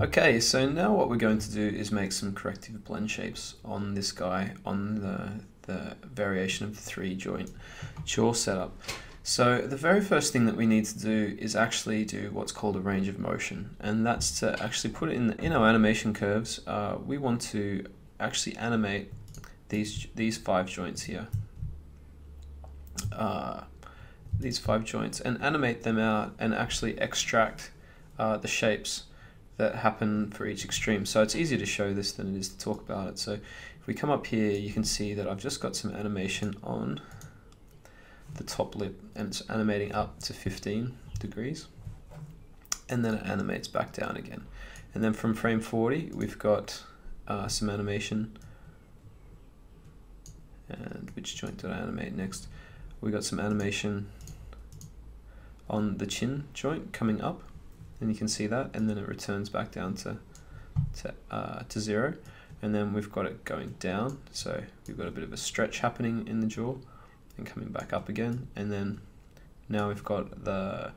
Okay, so now what we're going to do is make some corrective blend shapes on this guy on the, the variation of the three joint jaw setup. So the very first thing that we need to do is actually do what's called a range of motion and that's to actually put it in, in our animation curves. Uh, we want to actually animate these, these five joints here. Uh, these five joints and animate them out and actually extract uh, the shapes that happen for each extreme. So it's easier to show this than it is to talk about it. So if we come up here, you can see that I've just got some animation on the top lip and it's animating up to 15 degrees and then it animates back down again. And then from frame 40, we've got uh, some animation and which joint did I animate next? We got some animation on the chin joint coming up and you can see that and then it returns back down to to, uh, to zero. And then we've got it going down. So we've got a bit of a stretch happening in the jaw and coming back up again. And then now we've got the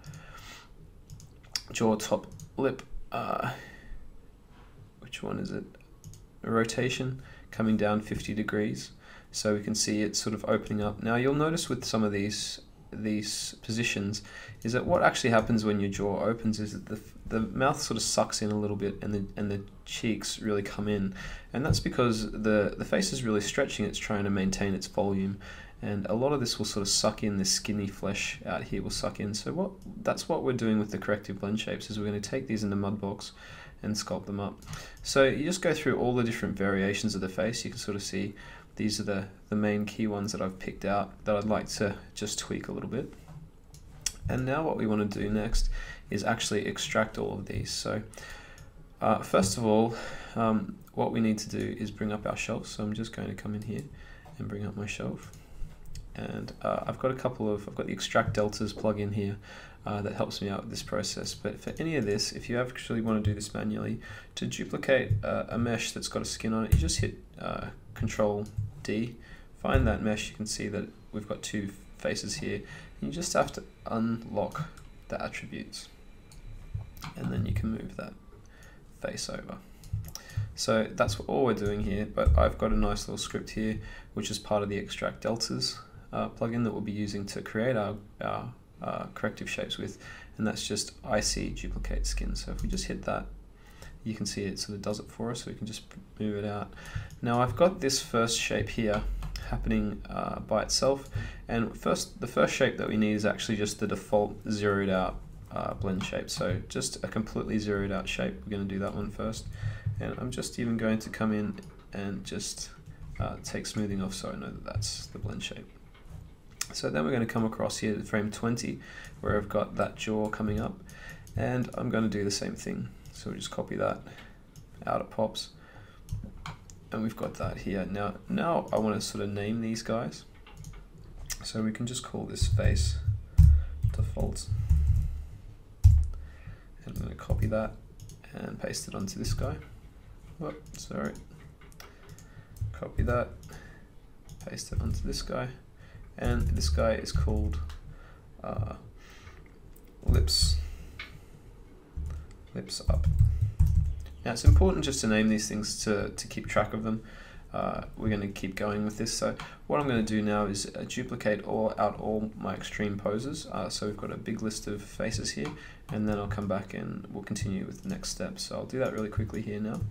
jaw top lip uh, which one is it? A rotation coming down 50 degrees. So we can see it sort of opening up. Now you'll notice with some of these these positions is that what actually happens when your jaw opens is that the, the mouth sort of sucks in a little bit and the, and the cheeks really come in. And that's because the, the face is really stretching, it's trying to maintain its volume. And a lot of this will sort of suck in, this skinny flesh out here will suck in. So what that's what we're doing with the corrective blend shapes is we're going to take these into Mudbox and sculpt them up. So you just go through all the different variations of the face. You can sort of see these are the, the main key ones that I've picked out that I'd like to just tweak a little bit. And now what we want to do next is actually extract all of these. So uh, first of all, um, what we need to do is bring up our shelf. So I'm just going to come in here and bring up my shelf. And uh, I've got a couple of, I've got the extract deltas plugin here uh, that helps me out with this process. But for any of this, if you actually want to do this manually, to duplicate uh, a mesh that's got a skin on it, you just hit uh, Control D, find that mesh, you can see that we've got two faces here. You just have to unlock the attributes and then you can move that face over. So that's all we're doing here, but I've got a nice little script here, which is part of the Extract Deltas uh, plugin that we'll be using to create our, our uh, corrective shapes with, and that's just IC duplicate skin. So if we just hit that, you can see it sort of does it for us, so we can just move it out. Now I've got this first shape here happening uh, by itself, and first the first shape that we need is actually just the default zeroed out uh, blend shape. So just a completely zeroed out shape. We're going to do that one first, and I'm just even going to come in and just uh, take smoothing off so I know that that's the blend shape. So then we're going to come across here to frame 20 where I've got that jaw coming up and I'm going to do the same thing. So we just copy that out it pops and we've got that here. Now, now I want to sort of name these guys. So we can just call this face default and I'm going to copy that and paste it onto this guy. Oh, sorry. Copy that, paste it onto this guy and this guy is called uh, lips lips up. Now it's important just to name these things to, to keep track of them. Uh, we're going to keep going with this. So what I'm going to do now is uh, duplicate all out all my extreme poses. Uh, so we've got a big list of faces here and then I'll come back and we'll continue with the next steps so I'll do that really quickly here now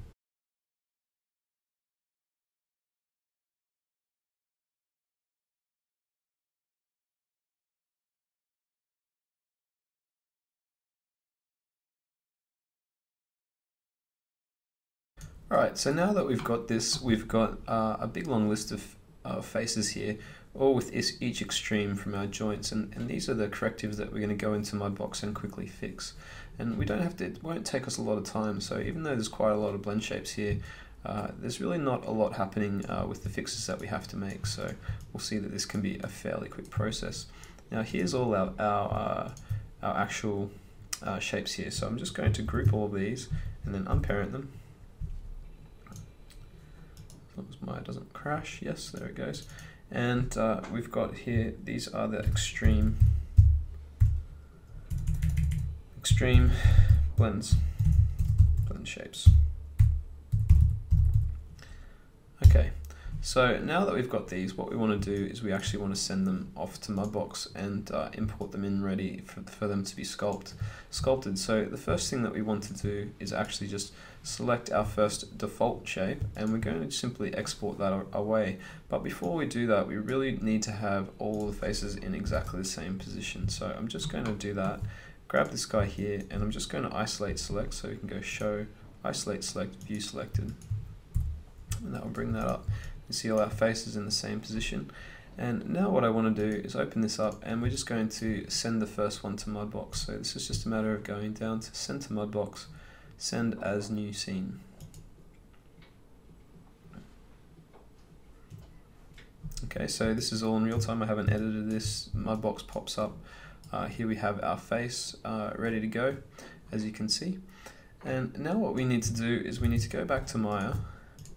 Alright, so now that we've got this, we've got uh, a big long list of uh, faces here, all with each extreme from our joints, and, and these are the correctives that we're going to go into Mudbox and quickly fix. And we don't have to, it won't take us a lot of time, so even though there's quite a lot of blend shapes here, uh, there's really not a lot happening uh, with the fixes that we have to make, so we'll see that this can be a fairly quick process. Now here's all our, our, uh, our actual uh, shapes here, so I'm just going to group all these and then unparent them Maya doesn't crash. Yes, there it goes. And uh, we've got here, these are the extreme, extreme blends. blend shapes. Okay, so now that we've got these, what we want to do is we actually want to send them off to Mudbox and uh, import them in ready for, for them to be sculpt, sculpted. So the first thing that we want to do is actually just select our first default shape and we're going to simply export that away. But before we do that, we really need to have all the faces in exactly the same position. So I'm just going to do that, grab this guy here, and I'm just going to isolate select so we can go show, isolate select, view selected. And that will bring that up. See all our faces in the same position. And now what I want to do is open this up and we're just going to send the first one to Mudbox. So this is just a matter of going down to send to Mudbox, Send as new scene. Okay, so this is all in real time. I haven't edited this. Mudbox pops up. Uh, here we have our face uh, ready to go, as you can see. And now what we need to do is we need to go back to Maya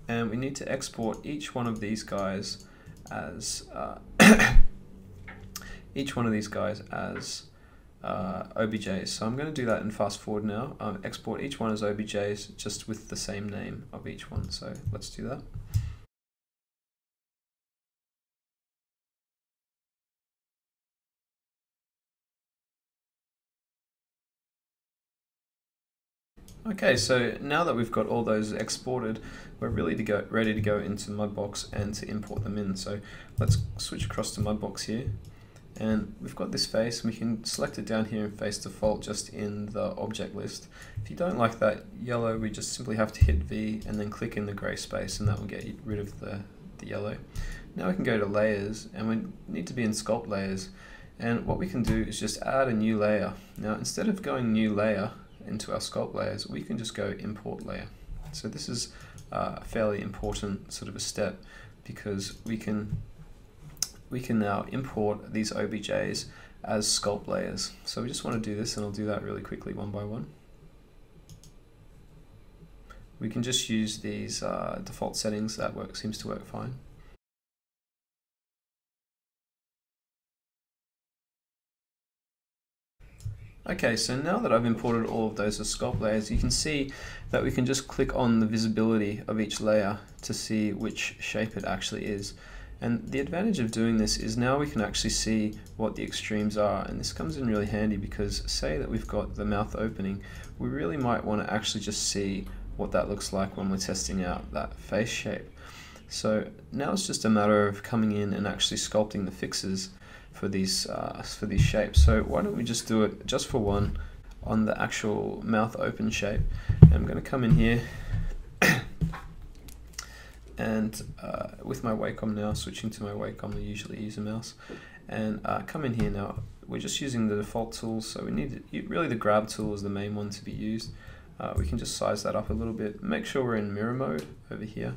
and we need to export each one of these guys as uh, each one of these guys as uh, OBJs. So I'm going to do that in fast forward now. Um, export each one as OBJs just with the same name of each one. So let's do that. Okay, so now that we've got all those exported, we're really to go, ready to go into Mudbox and to import them in. So let's switch across to Mudbox here. And we've got this face we can select it down here in face default just in the object list. If you don't like that yellow we just simply have to hit V and then click in the gray space and that will get rid of the, the yellow. Now we can go to layers and we need to be in sculpt layers. And what we can do is just add a new layer. Now instead of going new layer into our sculpt layers we can just go import layer so this is uh, a fairly important sort of a step because we can we can now import these OBJs as sculpt layers. So we just want to do this and I'll do that really quickly one by one. We can just use these uh, default settings, that work seems to work fine. Okay, so now that I've imported all of those as sculpt layers, you can see that we can just click on the visibility of each layer to see which shape it actually is. And the advantage of doing this is now we can actually see what the extremes are and this comes in really handy because say that we've got the mouth opening, we really might want to actually just see what that looks like when we're testing out that face shape. So now it's just a matter of coming in and actually sculpting the fixes for these uh, for these shapes. So why don't we just do it just for one on the actual mouth open shape. And I'm going to come in here and uh, with my Wacom now, switching to my Wacom, I usually use a mouse, and uh, come in here now, we're just using the default tools, so we need, really the grab tool is the main one to be used. Uh, we can just size that up a little bit, make sure we're in mirror mode over here,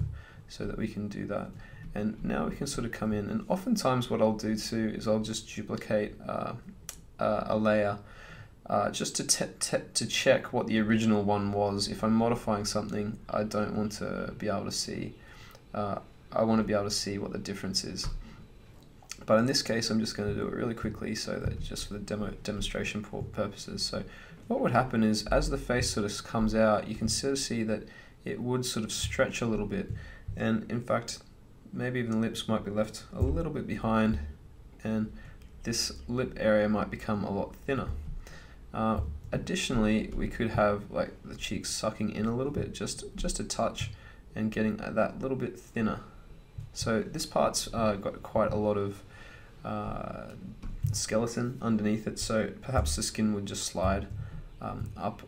so that we can do that. And now we can sort of come in, and oftentimes what I'll do too is I'll just duplicate uh, uh, a layer uh, just to, to check what the original one was. If I'm modifying something, I don't want to be able to see uh, I want to be able to see what the difference is. But in this case, I'm just going to do it really quickly so that just for the demo demonstration purposes. So what would happen is as the face sort of comes out, you can sort of see that it would sort of stretch a little bit. And in fact, maybe even the lips might be left a little bit behind and this lip area might become a lot thinner. Uh, additionally, we could have like the cheeks sucking in a little bit, just, just a touch and getting that little bit thinner. So this part's uh, got quite a lot of uh, skeleton underneath it, so perhaps the skin would just slide um, up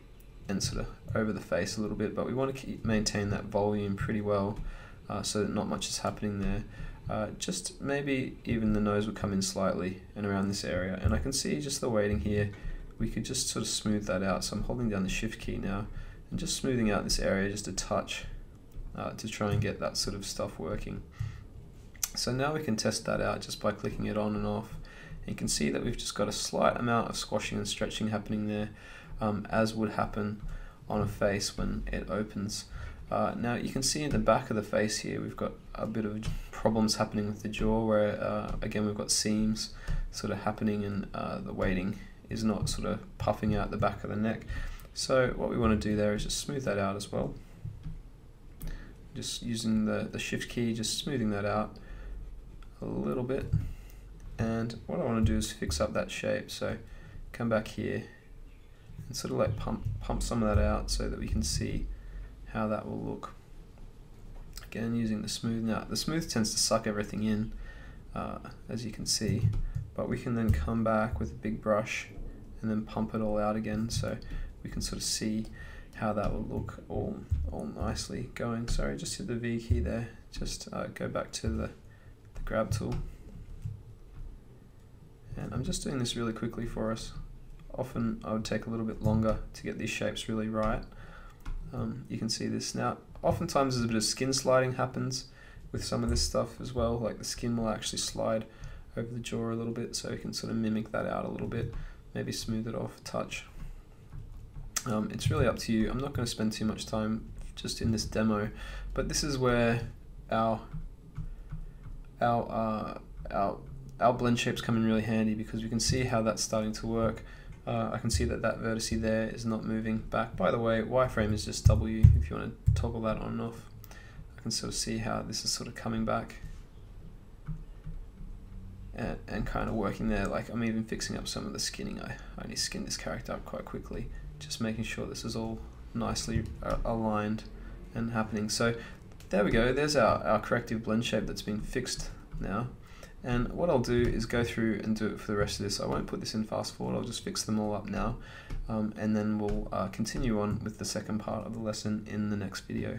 and sort of over the face a little bit, but we want to keep, maintain that volume pretty well uh, so not much is happening there. Uh, just maybe even the nose would come in slightly and around this area, and I can see just the weighting here, we could just sort of smooth that out. So I'm holding down the shift key now and just smoothing out this area just a touch uh, to try and get that sort of stuff working. So now we can test that out just by clicking it on and off. And you can see that we've just got a slight amount of squashing and stretching happening there, um, as would happen on a face when it opens. Uh, now you can see in the back of the face here we've got a bit of problems happening with the jaw where uh, again we've got seams sort of happening and uh, the weighting is not sort of puffing out the back of the neck. So what we want to do there is just smooth that out as well. Just using the, the shift key, just smoothing that out a little bit. And what I want to do is fix up that shape. So come back here and sort of like pump, pump some of that out so that we can see how that will look. Again, using the smooth. Now, the smooth tends to suck everything in, uh, as you can see, but we can then come back with a big brush and then pump it all out again so we can sort of see how that will look all, all nicely going. Sorry, just hit the V key there. Just uh, go back to the, the grab tool. And I'm just doing this really quickly for us. Often I would take a little bit longer to get these shapes really right. Um, you can see this now. Oftentimes there's a bit of skin sliding happens with some of this stuff as well. Like the skin will actually slide over the jaw a little bit so you can sort of mimic that out a little bit. Maybe smooth it off a touch. Um, it's really up to you. I'm not going to spend too much time just in this demo, but this is where our our uh, our our blend shapes come in really handy because we can see how that's starting to work. Uh, I can see that that vertice there is not moving back. By the way, wireframe is just W if you want to toggle that on and off. I can sort of see how this is sort of coming back and, and kind of working there. Like I'm even fixing up some of the skinning. I, I only skin this character up quite quickly, just making sure this is all nicely uh, aligned and happening. So there we go, there's our, our corrective blend shape that's been fixed now. And what I'll do is go through and do it for the rest of this. I won't put this in fast forward, I'll just fix them all up now. Um, and then we'll uh, continue on with the second part of the lesson in the next video.